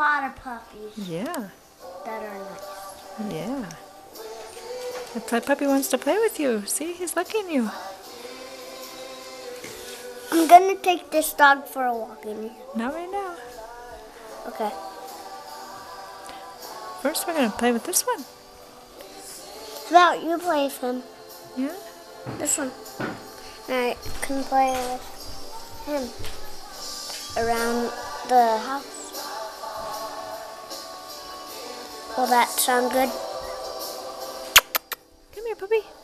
lot of puppies Yeah. that are nice. Yeah. The puppy wants to play with you. See, he's licking you. I'm gonna take this dog for a walk in here. Not right now. Okay. First, we're gonna play with this one. How about you play with him? Yeah. This one. I can play with him around the house. Will that sound good? Come here, puppy.